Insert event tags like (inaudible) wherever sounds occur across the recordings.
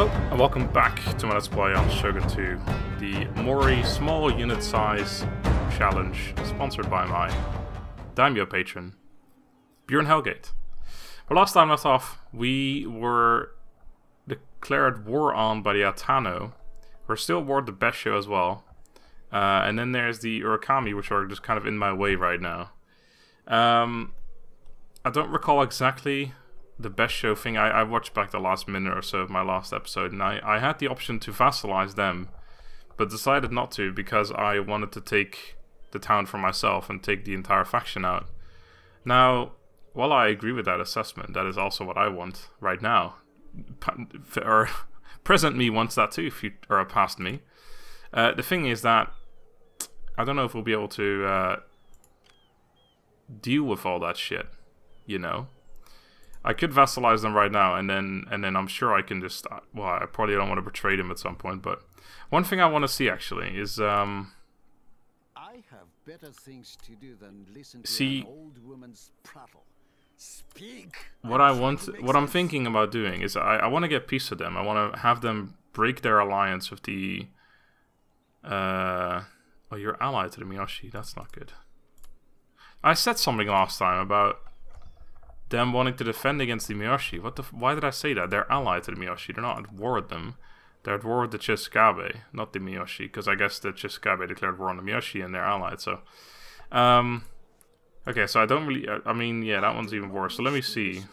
Hello, and welcome back to my Let's Play on Shogun 2, the Mori Small Unit Size Challenge, sponsored by my Daimyo patron, Bjorn Hellgate. Well, last time left off, we were declared war on by the Hatano. We're still war the Besho as well. Uh, and then there's the Urakami, which are just kind of in my way right now. Um, I don't recall exactly the Besho thing. I, I watched back the last minute or so of my last episode, and I, I had the option to vassalize them, but decided not to because I wanted to take the town for myself and take the entire faction out. Now, while I agree with that assessment, that is also what I want right now. Or (laughs) present me wants that too, if you, or past me. Uh, the thing is that I don't know if we'll be able to uh, deal with all that shit, you know. I could vassalize them right now, and then and then I'm sure I can just. Uh, well, I probably don't want to betray them at some point, but one thing I want to see actually is um. I have better things to do than listen to See, an old woman's prattle. Speak. What I want, what I'm thinking about doing is I, I want to get peace with them. I want to have them break their alliance with the. Uh, oh, you're allied to the Miyoshi. That's not good. I said something last time about them wanting to defend against the Miyoshi. What the? Why did I say that? They're allied to the Miyoshi. They're not at war with them. They're at war with the Chosokabe, not the Miyoshi, because I guess the Chosokabe declared war on the Miyoshi and they're allied. So, um, okay. So I don't really. I mean, yeah, that one's even worse. So let me see.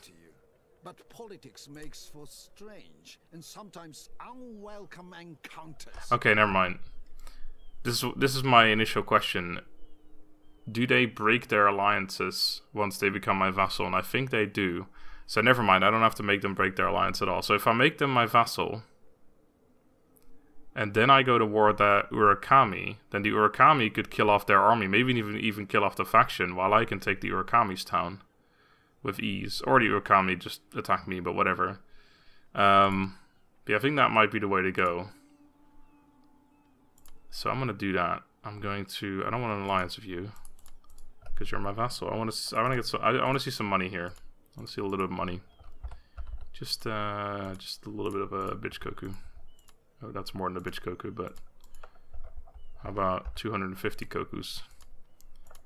But politics makes for strange and sometimes unwelcome encounters. Okay, never mind. This is this is my initial question. Do they break their alliances once they become my vassal? And I think they do. So never mind. I don't have to make them break their alliance at all. So if I make them my vassal, and then I go to war with the Urakami, then the Urakami could kill off their army, maybe even even kill off the faction, while I can take the Urakami's town with ease. Or the Urakami just attack me, but whatever. Um, but yeah, I think that might be the way to go. So I'm gonna do that. I'm going to. I don't want an alliance with you because you're my vassal. I want to. I want to get. I, I want to see some money here. I want to see a little bit of money. Just, uh, just a little bit of a bitch koku. Oh, that's more than a bitch koku, but how about 250 kokus?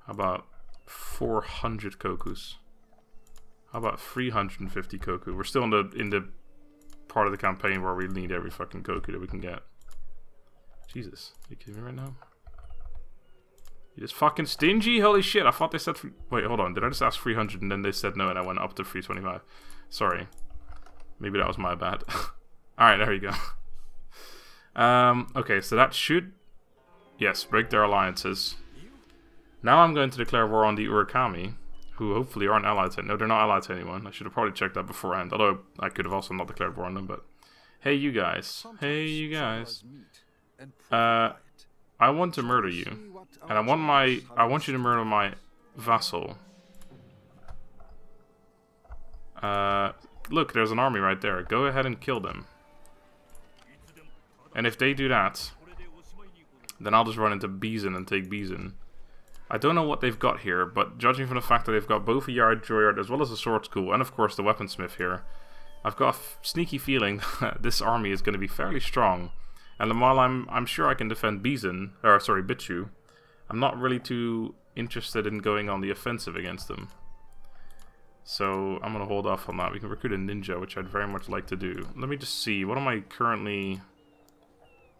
How about 400 kokus? How about 350 koku? We're still in the in the part of the campaign where we need every fucking koku that we can get. Jesus, are you kidding me right now? You just fucking stingy? Holy shit, I thought they said... Wait, hold on. Did I just ask 300 and then they said no and I went up to 325? Sorry. Maybe that was my bad. (laughs) Alright, there you go. Um, okay, so that should... Yes, break their alliances. Now I'm going to declare war on the Urakami, who hopefully aren't allied to... No, they're not allied to anyone. I should have probably checked that beforehand. Although, I could have also not declared war on them, but... Hey, you guys. Hey, you guys. Uh, I want to murder you, and I want my I want you to murder my vassal. Uh, look, there's an army right there. Go ahead and kill them. And if they do that, then I'll just run into Bizen and take Bizen. I don't know what they've got here, but judging from the fact that they've got both a Yard Joyard as well as a Sword School, and of course the Weaponsmith here, I've got a sneaky feeling (laughs) that this army is going to be fairly strong. And while I'm I'm sure I can defend Bizen, or sorry, Bitchu, I'm not really too interested in going on the offensive against them. So I'm gonna hold off on that. We can recruit a ninja, which I'd very much like to do. Let me just see, what am I currently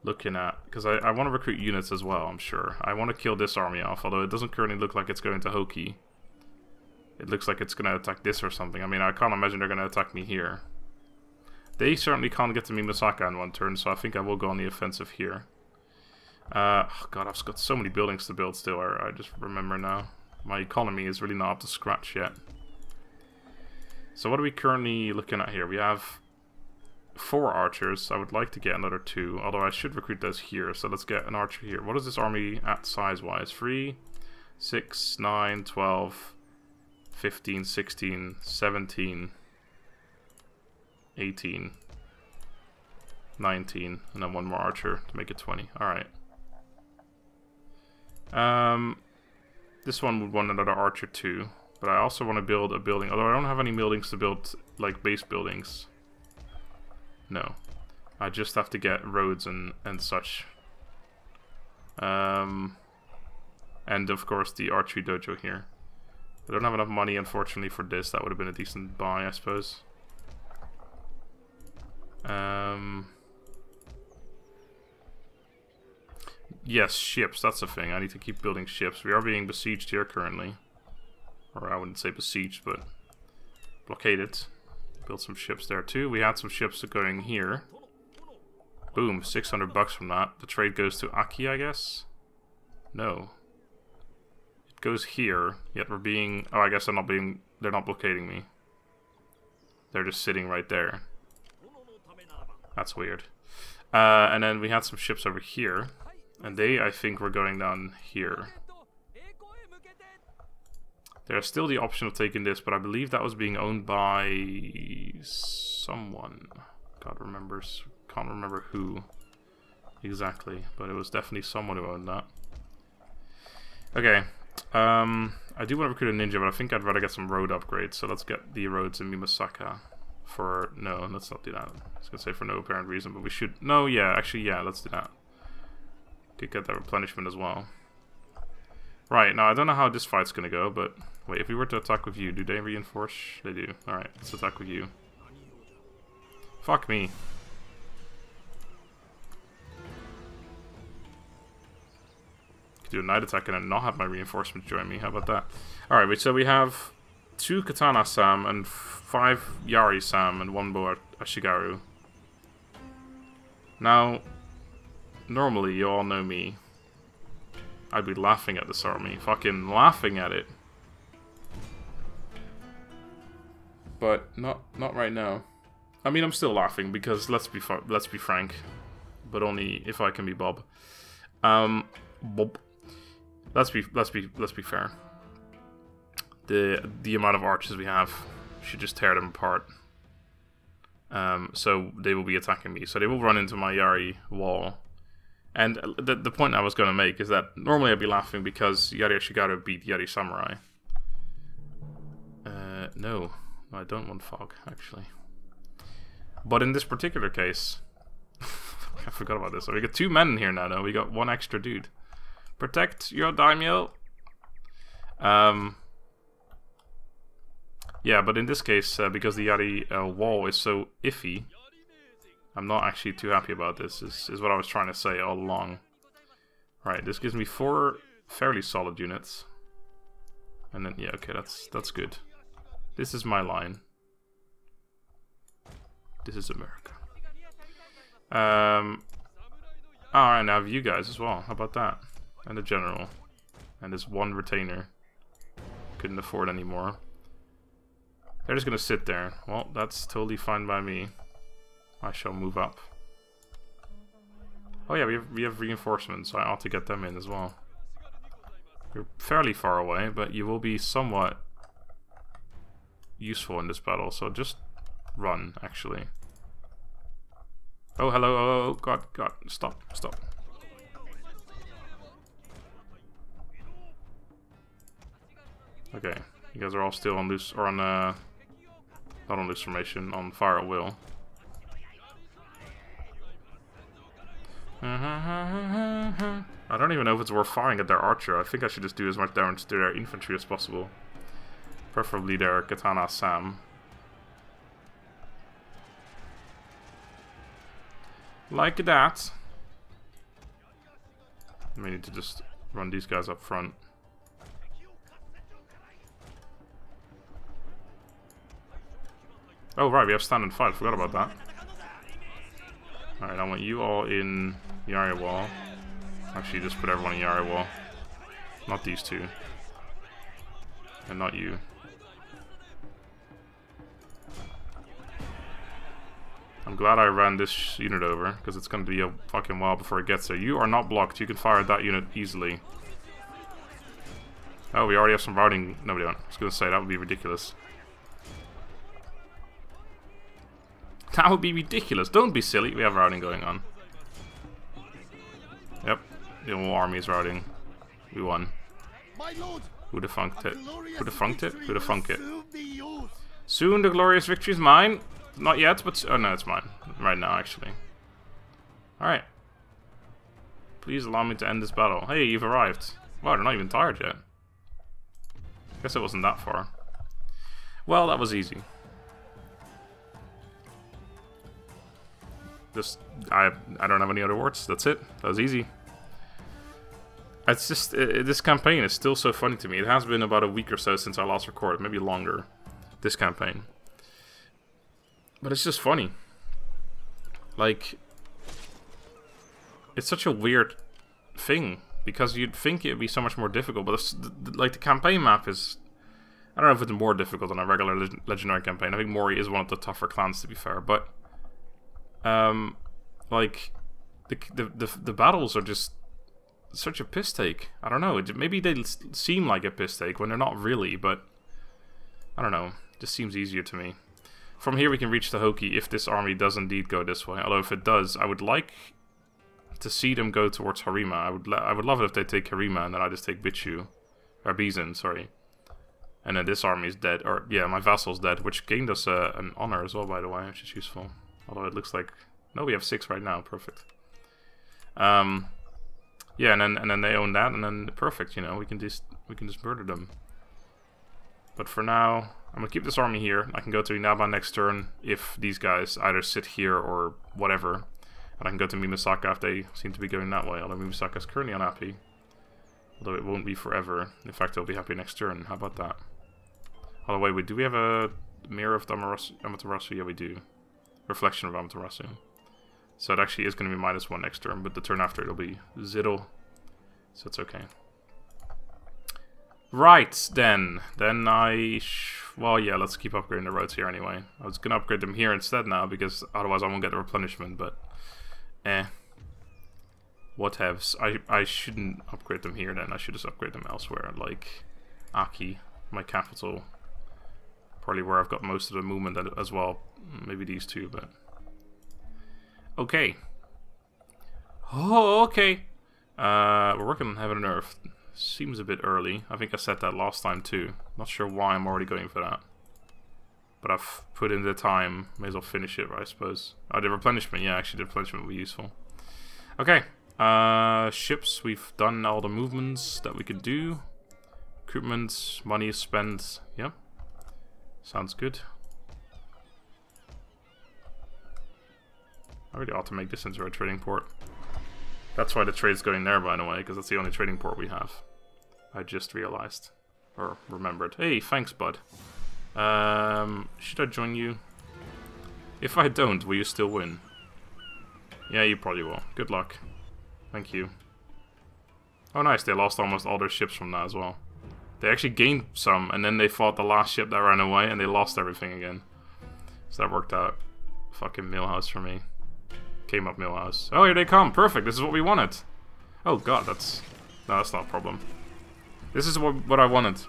looking at? Because I, I want to recruit units as well, I'm sure. I want to kill this army off, although it doesn't currently look like it's going to Hoki. It looks like it's gonna attack this or something. I mean, I can't imagine they're gonna attack me here. They certainly can't get to Mimasaka in one turn, so I think I will go on the offensive here. Uh, oh God, I've got so many buildings to build still, I, I just remember now. My economy is really not up to scratch yet. So what are we currently looking at here? We have four archers. I would like to get another two, although I should recruit those here. So let's get an archer here. What is this army at size-wise? 3, 6, 9, 12, 15, 16, 17... 18, 19, and then one more archer to make it 20. Alright. Um, this one would want another archer too, but I also want to build a building, although I don't have any buildings to build, like base buildings. No. I just have to get roads and, and such. Um, and of course the archery dojo here. I don't have enough money, unfortunately, for this. That would have been a decent buy, I suppose. Um, yes, ships. That's a thing. I need to keep building ships. We are being besieged here currently. Or I wouldn't say besieged, but blockaded. Build some ships there too. We had some ships going here. Boom, 600 bucks from that. The trade goes to Aki, I guess? No. It goes here, yet we're being... Oh, I guess they're not being... They're not blockading me. They're just sitting right there. That's weird. Uh, and then we had some ships over here. And they, I think, were going down here. There's still the option of taking this, but I believe that was being owned by someone. God remembers. Can't remember who exactly, but it was definitely someone who owned that. Okay. Um, I do want to recruit a ninja, but I think I'd rather get some road upgrades. So let's get the roads in Mimasaka. For no, let's not do that. I was gonna say for no apparent reason, but we should. No, yeah, actually, yeah, let's do that. Could get that replenishment as well. Right, now I don't know how this fight's gonna go, but wait, if we were to attack with you, do they reinforce? They do. Alright, let's attack with you. Fuck me. Do a night attack and not have my reinforcements join me. How about that? Alright, so we have two Katana Sam and five Yari Sam and one Bow Ashigaru. Now, normally you all know me. I'd be laughing at this army. Fucking laughing at it. But not not right now. I mean, I'm still laughing because let's be let's be frank, but only if I can be Bob. Um, Bob. Let's be let's be let's be fair. The the amount of archers we have should just tear them apart. Um, so they will be attacking me. So they will run into my Yari wall and the, the point I was going to make is that normally I'd be laughing because Yari Ashigaru beat Yari Samurai. Uh, no, I don't want fog, actually. But in this particular case, (laughs) I forgot about this. So we got two men here now, though. We got one extra dude. Protect your daimyo. Um, yeah, but in this case, uh, because the Yari uh, wall is so iffy, I'm not actually too happy about this, is, is what I was trying to say all along. Right, this gives me four fairly solid units. And then, yeah, okay, that's that's good. This is my line. This is America. Um, Alright, now I have you guys as well. How about that? And the general. And this one retainer. Couldn't afford anymore. They're just gonna sit there. Well, that's totally fine by me. I shall move up. Oh yeah, we have, we have reinforcements, so I ought to get them in as well. You're fairly far away, but you will be somewhat useful in this battle, so just run, actually. Oh, hello, oh, oh god, god, stop, stop. Okay, you guys are all still on loose, or on, uh, not on loose formation, on fire at will. I don't even know if it's worth firing at their archer. I think I should just do as much damage to their infantry as possible. Preferably their Katana Sam. Like that. We need to just run these guys up front. Oh right, we have stand and fight. Forgot about that. Alright, I want you all in Yari Wall. Actually, just put everyone in Yari Wall. Not these two. And not you. I'm glad I ran this unit over, because it's going to be a fucking while before it gets there. You are not blocked. You can fire that unit easily. Oh, we already have some routing. Nobody on. I was going to say, that would be ridiculous. That would be ridiculous. Don't be silly. We have routing going on. Yep. The whole army is routing. We won. Who defunct it? Who defunct it? Who defunct it? Soon the glorious victory is mine. Not yet, but... Oh, no, it's mine. Right now, actually. Alright. Please allow me to end this battle. Hey, you've arrived. Wow, they're not even tired yet. Guess it wasn't that far. Well, that was easy. Just, I, I don't have any other words. That's it. That was easy. It's just, it, this campaign is still so funny to me. It has been about a week or so since I last recorded, maybe longer, this campaign. But it's just funny. Like, it's such a weird thing because you'd think it'd be so much more difficult, but like the campaign map is. I don't know if it's more difficult than a regular legendary campaign. I think Mori is one of the tougher clans, to be fair, but um, like the the the, the battles are just such a piss take. I don't know. Maybe they seem like a piss take when they're not really, but I don't know. It just seems easier to me. From here we can reach the Hoki if this army does indeed go this way. Although if it does, I would like to see them go towards Harima. I would I would love it if they take Harima and then I just take Bitchu. Or Bizen, sorry. And then this army is dead. Or, yeah, my vassal's dead, which gained us uh, an honor as well, by the way, which is useful. Although it looks like... No, we have six right now. Perfect. Um, yeah, and then and then they own that, and then perfect. You know, we can just we can just murder them. But for now, I'm gonna keep this army here. I can go to Inaba next turn if these guys either sit here or whatever. And I can go to Mimasaka if they seem to be going that way, although is currently unhappy. Although it won't be forever. In fact, they'll be happy next turn. How about that? Oh, wait, wait, do we have a mirror of? Amaterasu? Yeah, we do. Reflection of Amaterasu. So it actually is going to be minus one next turn, but the turn after it'll be zero. So it's okay. Right, then. Then I... well, yeah, let's keep upgrading the roads here anyway. I was going to upgrade them here instead now, because otherwise I won't get the replenishment, but... Eh. What haves. I, I shouldn't upgrade them here then. I should just upgrade them elsewhere, like Aki, my capital. Probably where I've got most of the movement as well. Maybe these two, but... Okay. Oh, okay. Uh, we're working on Heaven and Earth. Seems a bit early. I think I said that last time too. Not sure why I'm already going for that. But I've put in the time. May as well finish it, I suppose. Oh, the replenishment. Yeah, actually the replenishment will be useful. Okay. Uh, ships. We've done all the movements that we could do. Recruitment. Money is spent. Yep. Sounds good. I really ought to make this into a trading port. That's why the trade's going there, by the way, because that's the only trading port we have. I just realized. Or remembered. Hey, thanks, bud. Um, should I join you? If I don't, will you still win? Yeah, you probably will. Good luck. Thank you. Oh nice, they lost almost all their ships from that as well. They actually gained some, and then they fought the last ship that ran away, and they lost everything again. So that worked out. Fucking Millhouse for me. Came up Millhouse. Oh, here they come. Perfect. This is what we wanted. Oh god, that's... No, that's not a problem. This is what, what I wanted.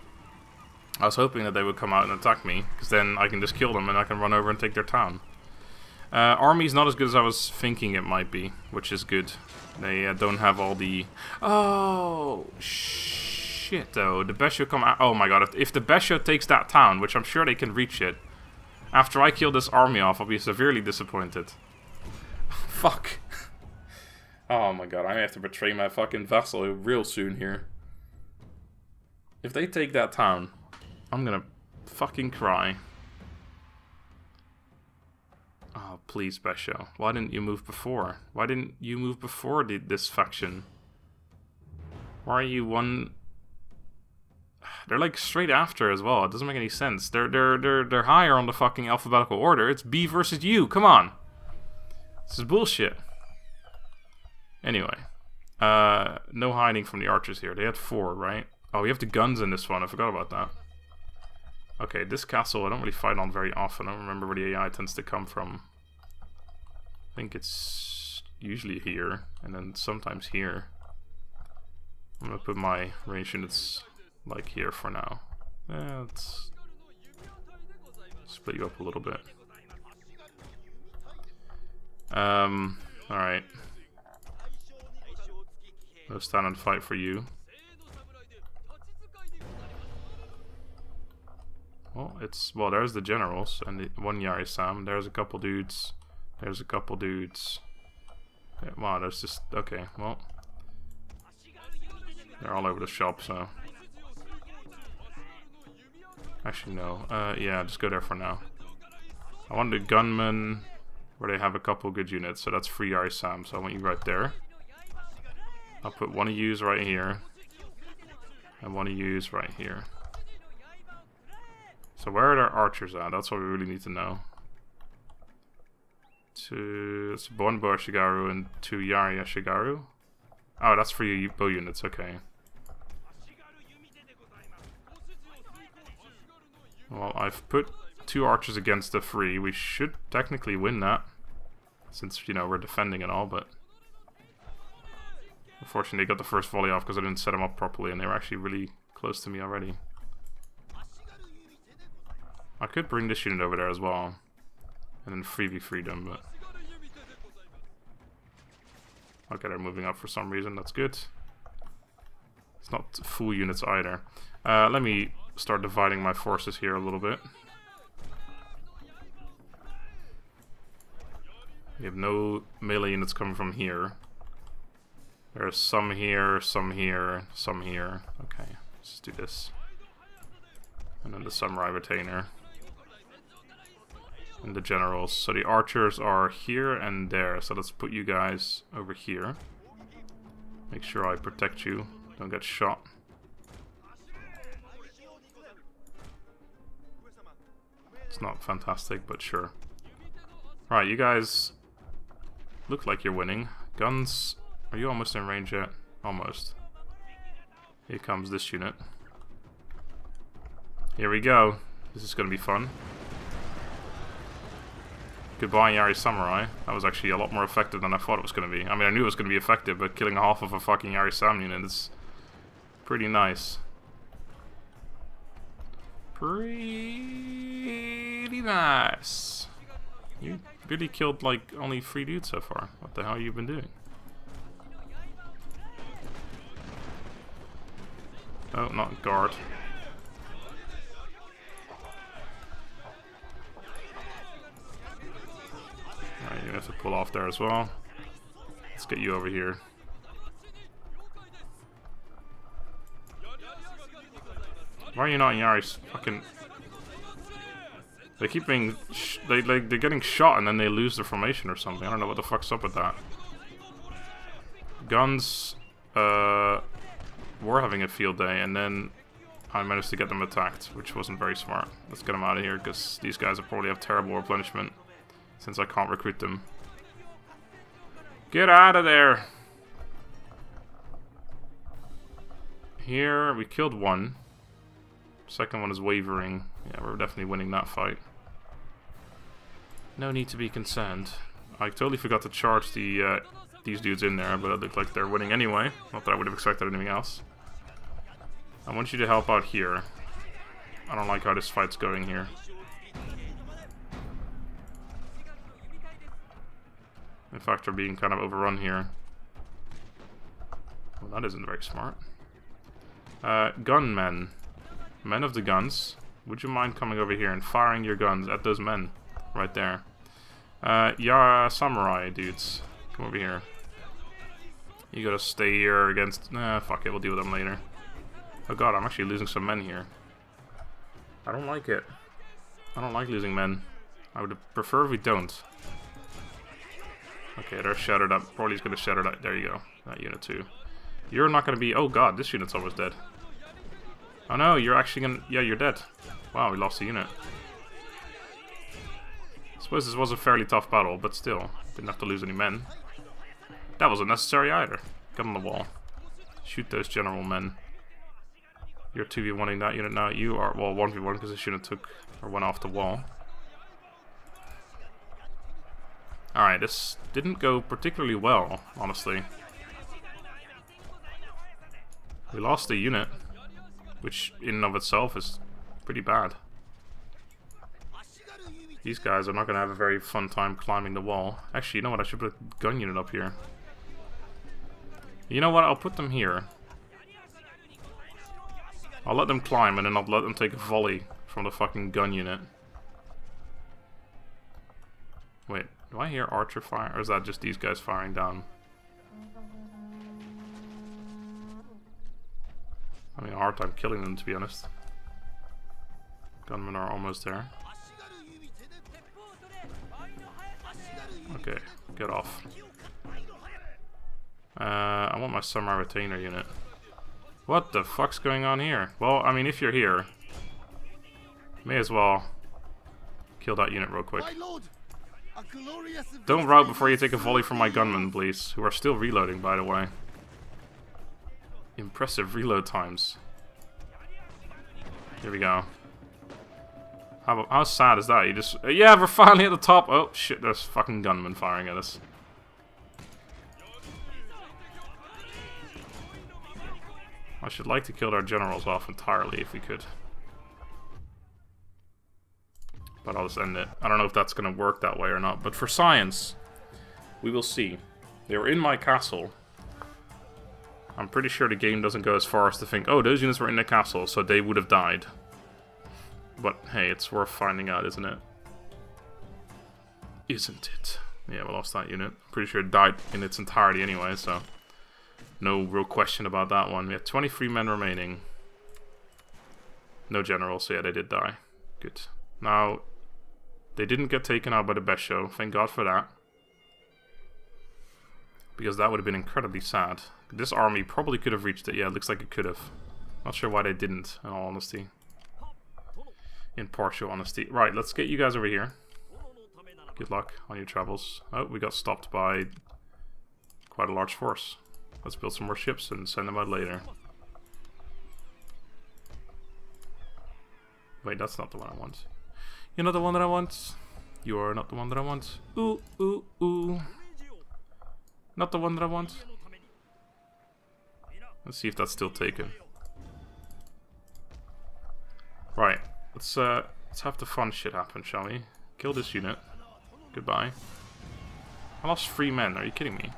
I was hoping that they would come out and attack me, because then I can just kill them and I can run over and take their town. Uh, army's not as good as I was thinking it might be, which is good. They uh, don't have all the... Oh, shit, though. The Besho come out... Oh my god, if, if the Besho takes that town, which I'm sure they can reach it, after I kill this army off, I'll be severely disappointed. (laughs) Fuck. oh my god, I have to betray my fucking vassal real soon here. If they take that town, I'm gonna fucking cry. Oh, please, Besho. Why didn't you move before? Why didn't you move before the, this faction? Why are you one... They're like straight after as well. It doesn't make any sense. They're they're they're they're higher on the fucking alphabetical order. It's B versus U. Come on. This is bullshit. Anyway. Uh no hiding from the archers here. They had four, right? Oh, we have the guns in this one. I forgot about that. Okay, this castle I don't really fight on very often. I don't remember where the AI tends to come from. I think it's usually here, and then sometimes here. I'm gonna put my range units like here for now. Yeah, let's split you up a little bit. Um, alright. No stand and fight for you. Well, it's well. There's the generals and the one Yari Sam. There's a couple dudes. There's a couple dudes. Yeah, wow, just... Okay, well... They're all over the shop, so... Actually, no. Uh, yeah, just go there for now. I want the gunman where they have a couple good units, so that's free Sam, so I want you right there. I'll put one of yous right here. And one of yous right here. So where are their archers at? That's what we really need to know. Two, it's Bonbo Shigaru and two Yari Ashigaru. Oh, that's for your bow units, okay. Well, I've put two archers against the three. We should technically win that. Since, you know, we're defending and all, but... Unfortunately, got the first volley off because I didn't set them up properly, and they were actually really close to me already. I could bring this unit over there as well. And then 3v3 but... Okay, they're moving up for some reason, that's good. It's not full units either. Uh, let me start dividing my forces here a little bit. We have no melee units coming from here. There's some here, some here, some here. Okay, let's do this. And then the samurai retainer. And the generals. So the archers are here and there. So let's put you guys over here. Make sure I protect you. Don't get shot. It's not fantastic, but sure. Alright, you guys look like you're winning. Guns are you almost in range yet? Almost. Here comes this unit. Here we go. This is going to be fun. Goodbye, Yari Samurai. That was actually a lot more effective than I thought it was going to be. I mean, I knew it was going to be effective, but killing half of a fucking Yari Sam unit is pretty nice. Pretty nice. You really killed, like, only three dudes so far. What the hell you been doing? Oh, not guard. Alright, you have to pull off there as well. Let's get you over here. Why are you not in Yari's fucking... They keep being... they, like, they're getting shot and then they lose their formation or something. I don't know what the fuck's up with that. Guns... Uh were having a field day, and then I managed to get them attacked, which wasn't very smart. Let's get them out of here, because these guys will probably have terrible replenishment, since I can't recruit them. Get out of there! Here, we killed one. Second one is wavering. Yeah, we're definitely winning that fight. No need to be concerned. I totally forgot to charge the uh, these dudes in there, but it looked like they're winning anyway. Not that I would have expected anything else. I want you to help out here. I don't like how this fight's going here. In fact, we're being kind of overrun here. Well, that isn't very smart. Uh, gunmen. Men of the guns. Would you mind coming over here and firing your guns at those men? Right there. Uh, yeah, samurai dudes. Come over here. You gotta stay here against... Nah, fuck it, we'll deal with them later. Oh god, I'm actually losing some men here. I don't like it. I don't like losing men. I would prefer if we don't. Okay, they're shattered up. Probably gonna shatter that. There you go. That unit too. You're not gonna be... Oh god, this unit's almost dead. Oh no, you're actually gonna... Yeah, you're dead. Wow, we lost a unit. Suppose this was a fairly tough battle, but still. Didn't have to lose any men. That wasn't necessary either. Get on the wall. Shoot those general men. You're 2v1ing that unit now. You are, well, 1v1 because this unit took, or went off the wall. Alright, this didn't go particularly well, honestly. We lost a unit, which in and of itself is pretty bad. These guys are not going to have a very fun time climbing the wall. Actually, you know what? I should put a gun unit up here. You know what? I'll put them here. I'll let them climb and then I'll let them take a volley from the fucking gun unit. Wait, Do I hear archer fire, or is that just these guys firing down? I mean, a hard time killing them, to be honest. Gunmen are almost there. Okay, get off. Uh, I want my Samurai Retainer unit. What the fuck's going on here? Well, I mean, if you're here, may as well kill that unit real quick. Don't rout before you take a volley from my gunmen, please, who are still reloading, by the way. Impressive reload times. Here we go. How, how sad is that? You just... Yeah, we're finally at the top. Oh, shit, there's fucking gunmen firing at us. I should like to kill our generals off entirely if we could. But I'll just end it. I don't know if that's going to work that way or not. But for science, we will see. They were in my castle. I'm pretty sure the game doesn't go as far as to think, oh, those units were in the castle, so they would have died. But hey, it's worth finding out, isn't it? Isn't it? Yeah, we lost that unit. Pretty sure it died in its entirety anyway, so... No real question about that one. We have 23 men remaining. No generals, so yeah, they did die. Good. Now, they didn't get taken out by the Besho. Thank God for that. Because that would have been incredibly sad. This army probably could have reached it. Yeah, it looks like it could have. Not sure why they didn't, in all honesty. In partial honesty. Right, let's get you guys over here. Good luck on your travels. Oh, we got stopped by quite a large force. Let's build some more ships and send them out later. Wait, that's not the one I want. You're not the one that I want. You are not the one that I want. Ooh, ooh, ooh. Not the one that I want. Let's see if that's still taken. Right, let's uh, let's have the fun shit happen, shall we? Kill this unit. Goodbye. I lost three men. Are you kidding me?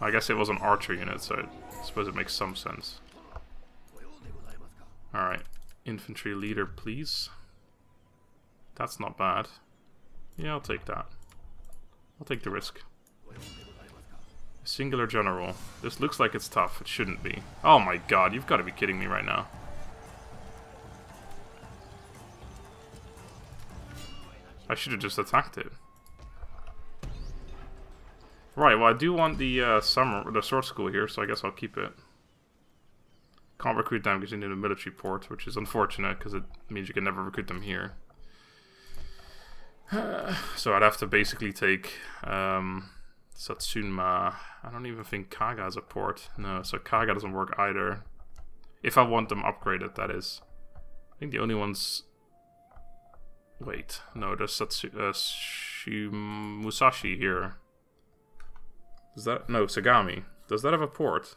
I guess it was an archer unit, so I suppose it makes some sense. Alright, infantry leader, please. That's not bad. Yeah, I'll take that. I'll take the risk. Singular general. This looks like it's tough. It shouldn't be. Oh my god, you've got to be kidding me right now. I should have just attacked it. Right, well I do want the uh, summer, the sword school here, so I guess I'll keep it. Can't recruit them because you need a military port, which is unfortunate because it means you can never recruit them here. (sighs) so I'd have to basically take um, Satsuma. I don't even think Kaga is a port. No, so Kaga doesn't work either. If I want them upgraded, that is. I think the only ones... Wait, no, there's Satsu uh, Musashi here. Does that... No, Sagami. Does that have a port?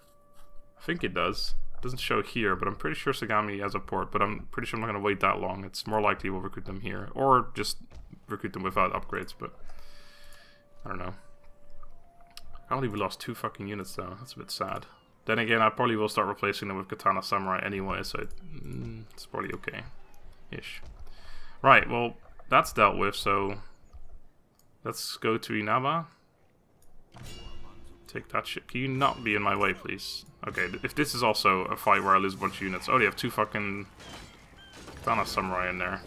I think it does. It doesn't show here, but I'm pretty sure Sagami has a port, but I'm pretty sure I'm not going to wait that long. It's more likely we'll recruit them here. Or just recruit them without upgrades, but... I don't know. I only lost two fucking units though. That's a bit sad. Then again, I probably will start replacing them with Katana Samurai anyway, so mm, it's probably okay. Right, well, that's dealt with, so... Let's go to Inaba. Take that shit. Can you not be in my way, please? Okay, if this is also a fight where I lose a bunch of units... Oh, they have two fucking... Katana Samurai in there.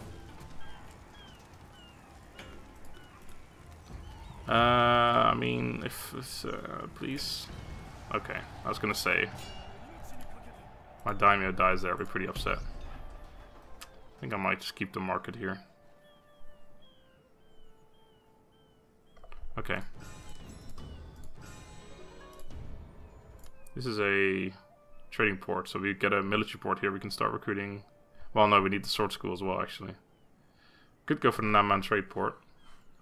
Uh, I mean, if it's, uh, please. Okay, I was gonna say. My daimyo dies there, I'll be pretty upset. I think I might just keep the market here. Okay. This is a trading port, so we get a military port here, we can start recruiting. Well, no, we need the sword school as well, actually. Could go for the Nanban trade port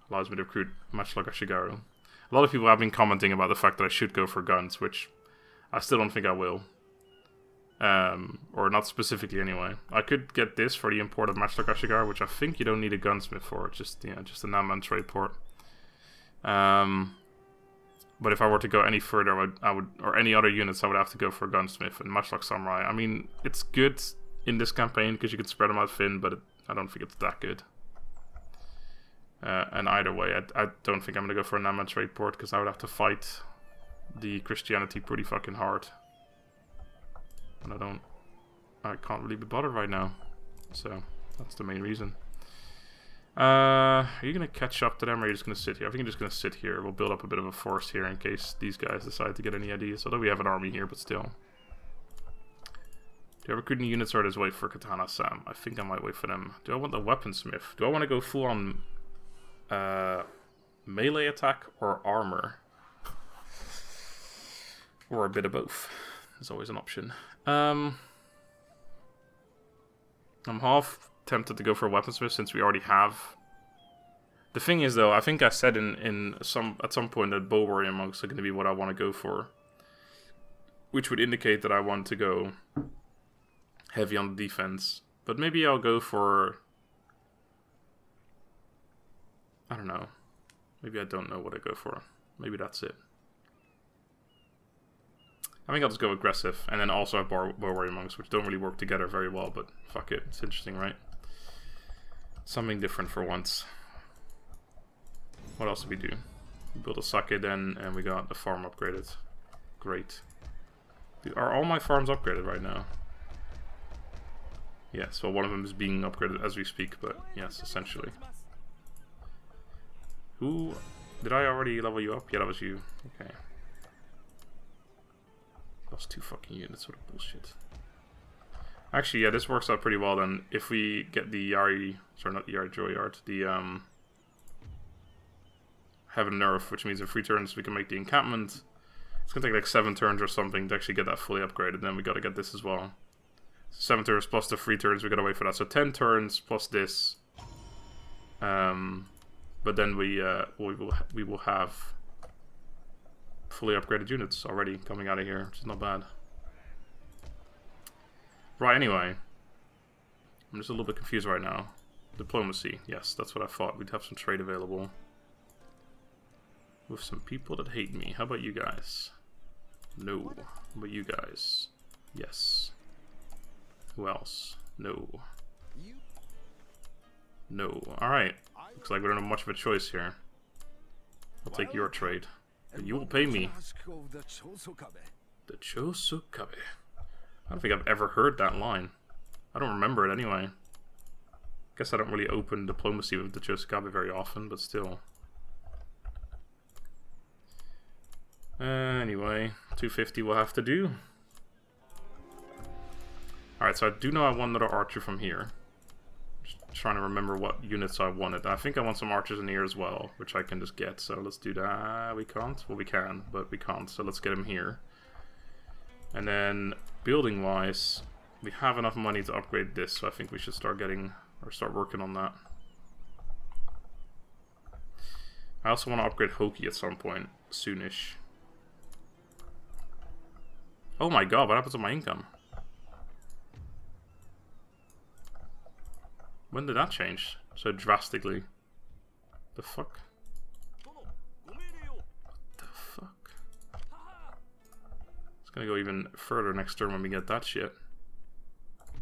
allows me to recruit Matchlock Ashigaru. A lot of people have been commenting about the fact that I should go for guns, which I still don't think I will. Um, or not specifically anyway. I could get this for the import of Matchlock Ashigaru, which I think you don't need a gunsmith for. Just yeah, just a Nanban trade port. Um, but if I were to go any further, I would, I would, or any other units, I would have to go for a gunsmith and Matchlock Samurai. I mean, it's good in this campaign because you can spread them out thin, but it, I don't think it's that good. Uh, and either way, I, I don't think I'm going to go for a Nanban trade port because I would have to fight the Christianity pretty fucking hard. And I don't... I can't really be bothered right now. So, that's the main reason. Uh, are you going to catch up to them or are you just going to sit here? I think I'm just going to sit here. We'll build up a bit of a force here in case these guys decide to get any ideas. Although we have an army here, but still. Do I recruit any units or just wait for Katana Sam? I think I might wait for them. Do I want the weaponsmith? Do I want to go full on uh, melee attack or armor? Or a bit of both. There's always an option. Um, I'm half tempted to go for a weaponsmith since we already have. The thing is, though, I think I said in in some at some point that bow warrior monks are going to be what I want to go for, which would indicate that I want to go heavy on the defense. But maybe I'll go for. I don't know. Maybe I don't know what I go for. Maybe that's it. I think I'll just go aggressive, and then also have Bow Warrior Monks, which don't really work together very well, but fuck it, it's interesting, right? Something different for once. What else did we do? We built a sake then, and we got the farm upgraded. Great. Are all my farms upgraded right now? Yes, well one of them is being upgraded as we speak, but yes, essentially. Who... Did I already level you up? Yeah, that was you. Okay. Lost two fucking units, what a bullshit. Actually, yeah, this works out pretty well then. If we get the Yari, sorry, not the Yari Joyard, the um, Heaven and Earth, which means in three turns we can make the encampment. It's gonna take like seven turns or something to actually get that fully upgraded. Then we gotta get this as well. seven turns plus the three turns, we gotta wait for that. So ten turns plus this. Um, but then we uh, we will we will have fully upgraded units already coming out of here, which is not bad. Right, anyway. I'm just a little bit confused right now. Diplomacy, yes, that's what I thought. We'd have some trade available. With some people that hate me. How about you guys? No. How about you guys? Yes. Who else? No. No. Alright. Looks like we don't have much of a choice here. I'll take your trade. You will pay me. The Chosokabe. I don't think I've ever heard that line. I don't remember it anyway. Guess I don't really open diplomacy with the Chosokabe very often, but still. Uh, anyway, 250 will have to do. Alright, so I do know I want another archer from here. Trying to remember what units I wanted. I think I want some archers in here as well, which I can just get. So let's do that. We can't? Well, we can, but we can't. So let's get him here. And then building wise, we have enough money to upgrade this, so I think we should start getting or start working on that. I also want to upgrade Hoki at some point, soonish. Oh my god, what happens to my income? When did that change so drastically? The fuck? What the fuck? It's gonna go even further next turn when we get that shit.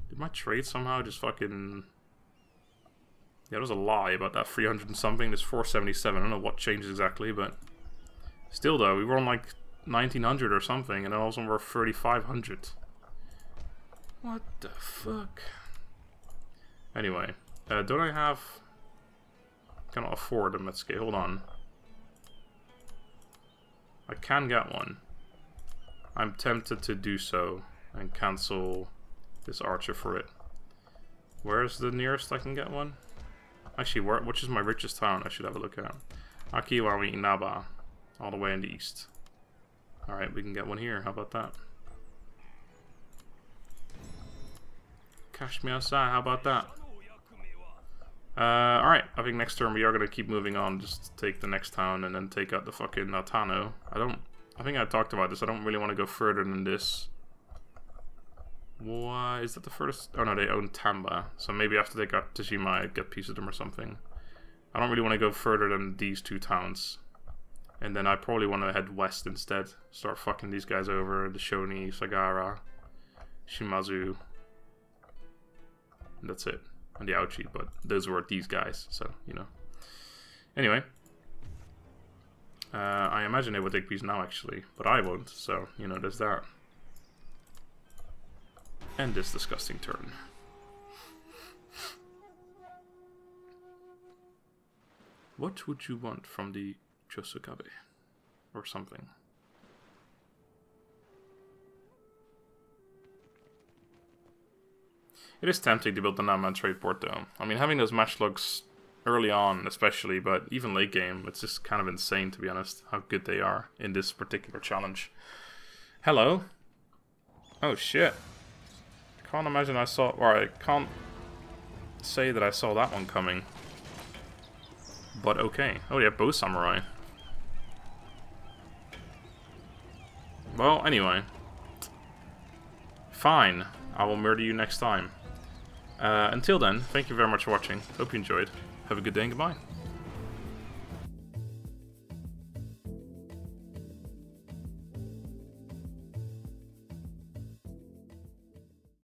Did my trade somehow just fucking... Yeah, there was a lie about that 300 and something. This 477. I don't know what changed exactly, but... Still though, we were on like 1900 or something, and then all of a sudden we're 3500. What the fuck? Anyway, uh, don't I have... Cannot afford a Metsuke. Hold on. I can get one. I'm tempted to do so and cancel this archer for it. Where's the nearest I can get one? Actually, where, which is my richest town I should have a look at? Akiwami Inaba, all the way in the east. Alright, we can get one here. How about that? Cash me outside. How about that? Uh, alright, I think next turn we are going to keep moving on. Just take the next town and then take out the fucking Hatano. I don't I think I talked about this. I don't really want to go further than this. Why is that the first? Oh no, they own Tamba. So maybe after they got Tajima, I get pieces of them or something. I don't really want to go further than these two towns. And then I probably want to head west instead. Start fucking these guys over. The Shoni, Sagara, Shimazu. And that's it. And the Ouchi, but those were these guys, so, you know. Anyway. Uh, I imagine they would take peace now, actually. But I won't, so, you know, there's that. End this disgusting turn. What would you want from the Chosokabe? Or something? It is tempting to build the Nanban trade port though. I mean, having those matchlocks early on especially, but even late game, it's just kind of insane to be honest, how good they are in this particular challenge. Hello? Oh shit. Can't imagine I saw, or I can't say that I saw that one coming. But okay. Oh yeah, bow samurai. Well, anyway. Fine. I will murder you next time. Uh, until then, thank you very much for watching. Hope you enjoyed. Have a good day and goodbye.